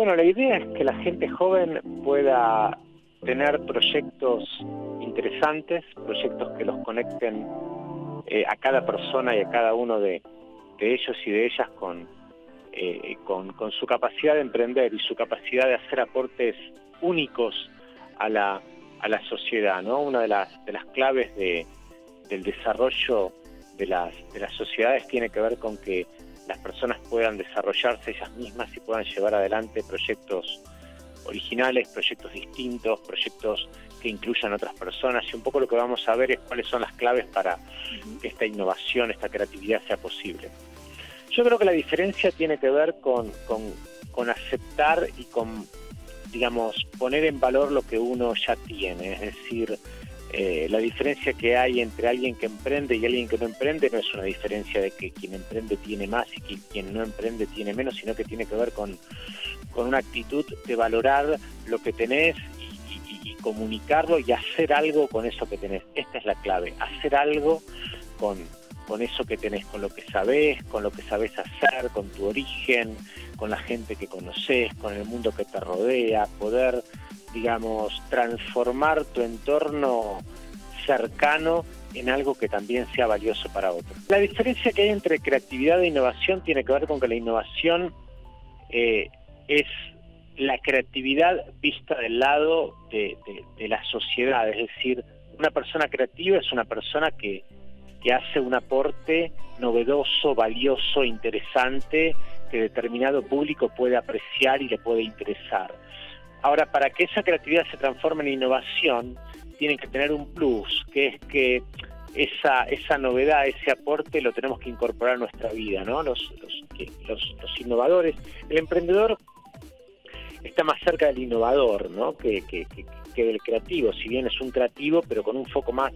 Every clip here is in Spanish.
Bueno, la idea es que la gente joven pueda tener proyectos interesantes, proyectos que los conecten eh, a cada persona y a cada uno de, ellos y de ellas eh, con, con, su capacidad de emprender y su capacidad de hacer aportes únicos a la, a la sociedad. ¿no? Una de las, de las claves de, del desarrollo de las, de las sociedades tiene que ver con que las personas puedan desarrollarse ellas mismas y puedan llevar adelante proyectos originales, proyectos distintos, proyectos que incluyan otras personas. Y un poco lo que vamos a ver es cuáles son las claves para que esta innovación, esta creatividad sea posible. Yo creo que la diferencia tiene que ver con, con, aceptar y con, digamos, poner en valor lo que uno ya tiene, es decir, eh, la diferencia que hay entre alguien que emprende y alguien que no emprende no es una diferencia de que quien emprende tiene más y quien no emprende tiene menos, sino que tiene que ver con, con una actitud de valorar lo que tenés y, comunicarlo y hacer algo con eso que tenés. Esta es la clave, hacer algo con, con eso que tenés, con lo que sabés, con lo que sabés hacer, con tu origen, con la gente que conoces, con el mundo que te rodea, poder, digamos, transformar tu entorno cercano en algo que también sea valioso para otros. La diferencia que hay entre creatividad e innovación tiene que ver con que la innovación eh, es la creatividad vista del lado de, la sociedad, es decir, una persona creativa es una persona que, hace un aporte novedoso, valioso, interesante, que determinado público puede apreciar y le puede interesar. Ahora, para que esa creatividad se transforme en innovación, tiene que tener un plus, que es que esa, esa novedad, ese aporte lo tenemos que incorporar a nuestra vida, ¿no? Los, los, los innovadores, el emprendedor está más cerca del innovador ¿no? que, que, del creativo, si bien es un creativo pero con un foco más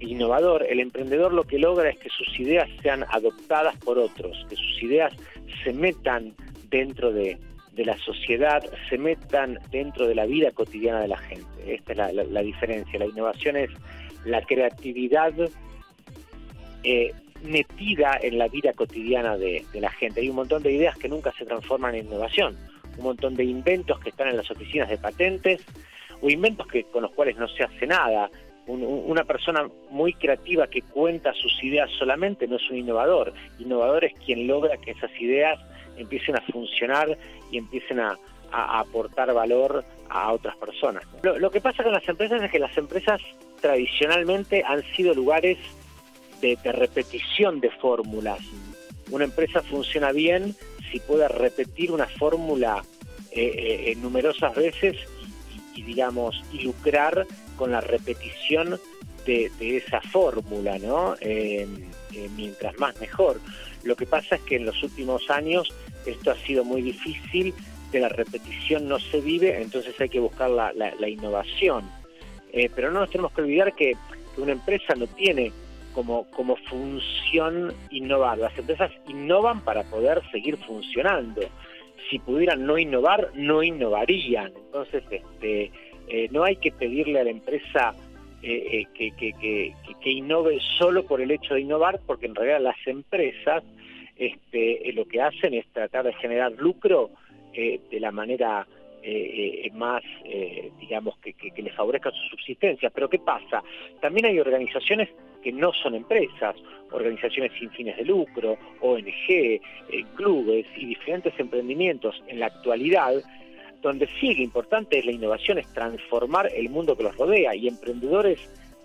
innovador, el emprendedor lo que logra es que sus ideas sean adoptadas por otros, que sus ideas se metan dentro de, la sociedad, se metan dentro de la vida cotidiana de la gente. Esta es la, diferencia. La innovación es la creatividad eh, metida en la vida cotidiana de, de, la gente. Hay un montón de ideas que nunca se transforman en innovación un montón de inventos que están en las oficinas de patentes o inventos que, con los cuales no se hace nada. una persona muy creativa que cuenta sus ideas solamente no es un innovador. Innovador es quien logra que esas ideas empiecen a funcionar y empiecen a, aportar valor a otras personas. Lo, que pasa con las empresas es que las empresas tradicionalmente han sido lugares de, repetición de fórmulas. Una empresa funciona bien si pueda repetir una fórmula eh, eh numerosas veces y, digamos, y lucrar con la repetición de, esa fórmula, ¿no? Eh, mientras más mejor. Lo que pasa es que en los últimos años esto ha sido muy difícil, de la repetición no se vive, entonces hay que buscar la, innovación. Eh, pero no nos tenemos que olvidar que, una empresa no tiene como, función innovar. Las empresas innovan para poder seguir funcionando. Si pudieran no innovar, no innovarían. Entonces, este, eh, no hay que pedirle a la empresa eh, eh, que, que, innove solo por el hecho de innovar, porque en realidad las empresas este, lo que hacen es tratar de generar lucro de la manera más, digamos, que, que, les favorezca su subsistencia. Pero ¿qué pasa? También hay organizaciones que no son empresas, organizaciones sin fines de lucro, ONG, eh, clubes y diferentes emprendimientos en la actualidad, donde lo importante es la innovación, es transformar el mundo que los rodea y emprendedores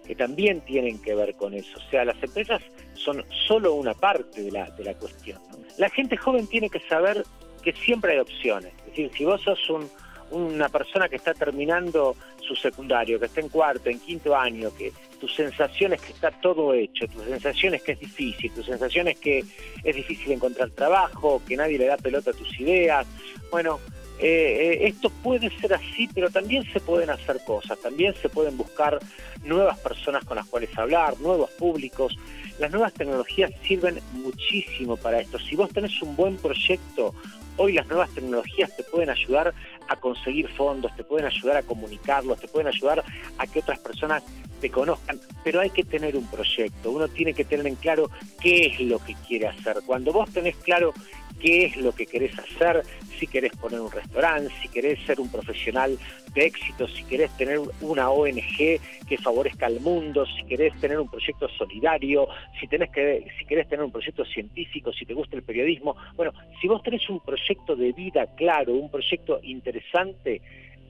que también tienen que ver con eso. O sea, las empresas son solo una parte de la, de la cuestión. La gente joven tiene que saber que siempre hay opciones. Es decir, si vos sos un, una persona que está terminando su secundario, que está en cuarto, en quinto año, que tu sensación es que está todo hecho, tu sensación es que es difícil, tu sensación es que es difícil encontrar trabajo, que nadie le da pelota a tus ideas. Bueno, eh, eh, esto puede ser así, pero también se pueden hacer cosas, también se pueden buscar nuevas personas con las cuales hablar, nuevos públicos. Las nuevas tecnologías sirven muchísimo para esto. Si vos tenés un buen proyecto, hoy las nuevas tecnologías te pueden ayudar a conseguir fondos, te pueden ayudar a comunicarlos, te pueden ayudar a que otras personas te conozcan, pero hay que tener un proyecto, uno tiene que tener en claro qué es lo que quiere hacer. Cuando vos tenés claro qué es lo que querés hacer, si querés poner un restaurante, si querés ser un profesional de éxito, si querés tener una ONG que favorezca al mundo, si querés tener un proyecto solidario, si, tenés que, si querés tener un proyecto científico, si te gusta el periodismo. Bueno, si vos tenés un proyecto de vida claro, un proyecto interesante,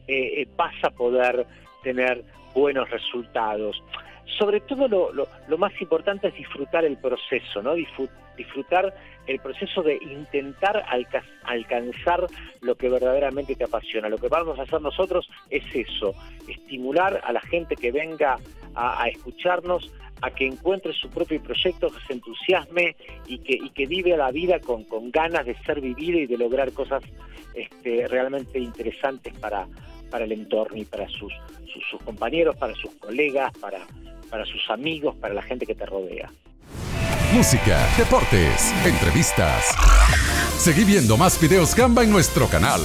eh, eh, vas a poder tener buenos resultados sobre todo lo, más importante es disfrutar el proceso, ¿no? disfrutar el proceso de intentar alcanzar lo que verdaderamente te apasiona. Lo que vamos a hacer nosotros es eso, estimular a la gente que venga a, escucharnos, a que encuentre su propio proyecto, que se entusiasme y que, y que vive la vida con, ganas de ser vivida y de lograr cosas este, realmente interesantes para, para el entorno y para sus, sus compañeros, para sus colegas, para, para sus amigos, para la gente que te rodea. Música, deportes, entrevistas. Seguí viendo más videos Gamba en nuestro canal.